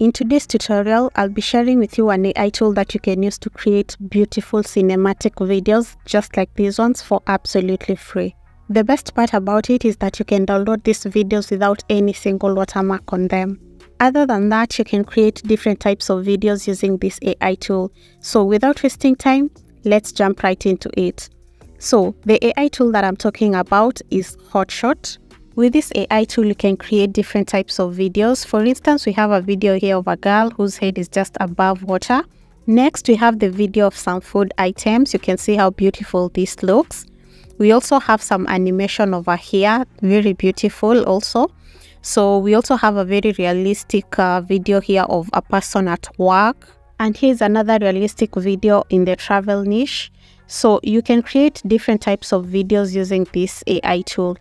In today's tutorial, I'll be sharing with you an AI tool that you can use to create beautiful cinematic videos just like these ones for absolutely free. The best part about it is that you can download these videos without any single watermark on them. Other than that, you can create different types of videos using this AI tool. So without wasting time, let's jump right into it. So the AI tool that I'm talking about is Hotshot. With this AI tool, you can create different types of videos. For instance, we have a video here of a girl whose head is just above water. Next, we have the video of some food items. You can see how beautiful this looks. We also have some animation over here, very beautiful also. So we also have a very realistic uh, video here of a person at work. And here's another realistic video in the travel niche. So you can create different types of videos using this AI tool.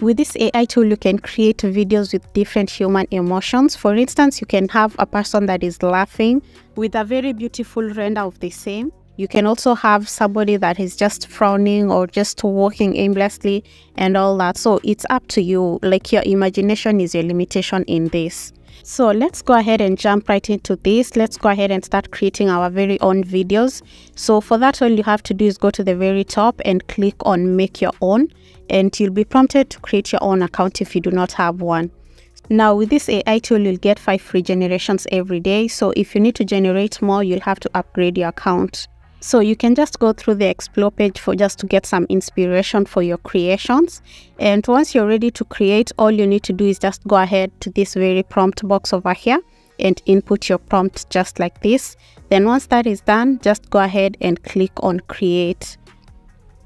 With this AI tool, you can create videos with different human emotions. For instance, you can have a person that is laughing with a very beautiful render of the same. You can also have somebody that is just frowning or just walking aimlessly and all that. So it's up to you. Like your imagination is your limitation in this. So let's go ahead and jump right into this. Let's go ahead and start creating our very own videos. So for that, all you have to do is go to the very top and click on make your own and you'll be prompted to create your own account if you do not have one. Now with this AI tool, you'll get five free generations every day. So if you need to generate more, you'll have to upgrade your account. So you can just go through the explore page for just to get some inspiration for your creations. And once you're ready to create, all you need to do is just go ahead to this very prompt box over here and input your prompt just like this. Then once that is done, just go ahead and click on create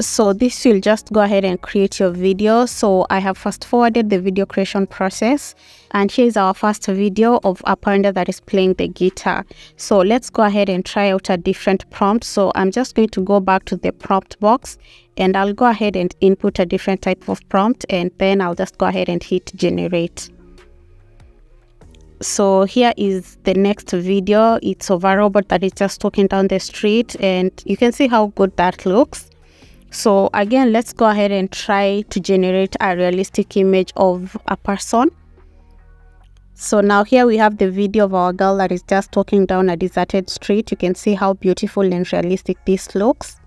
so this will just go ahead and create your video. So i have fast forwarded the video creation process. And here's our first video of a panda that is playing the guitar. So let's go ahead and try out a different prompt. So i'm just going to go back to the prompt box and i'll go ahead and input a different type of prompt and then i'll just go ahead and hit generate. So here is the next video. It's of a robot that is just walking down the street and you can see how good that looks so again, let's go ahead and try to generate a realistic image of a person. So now here we have the video of our girl that is just walking down a deserted street. You can see how beautiful and realistic this looks.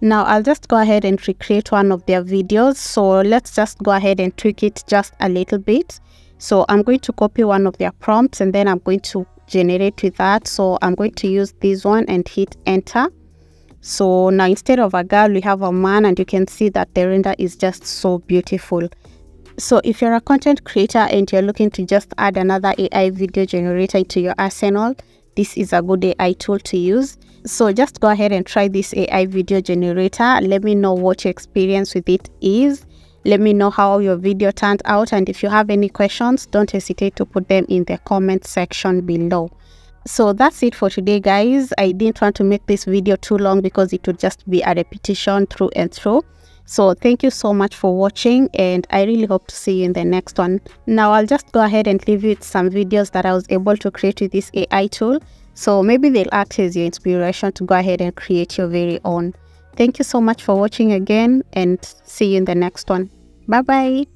Now I'll just go ahead and recreate one of their videos. So let's just go ahead and tweak it just a little bit. So I'm going to copy one of their prompts and then I'm going to generate with that. So I'm going to use this one and hit enter. So now instead of a girl, we have a man and you can see that the render is just so beautiful. So if you're a content creator and you're looking to just add another AI video generator to your arsenal, this is a good AI tool to use. So just go ahead and try this AI video generator. Let me know what your experience with it is. Let me know how your video turned out and if you have any questions, don't hesitate to put them in the comment section below so that's it for today guys. I didn't want to make this video too long because it would just be a repetition through and through. So thank you so much for watching and i really hope to see you in the next one. Now i'll just go ahead and leave you with some videos that i was able to create with this ai tool. So maybe they'll act as your inspiration to go ahead and create your very own. Thank you so much for watching again and see you in the next one. Bye bye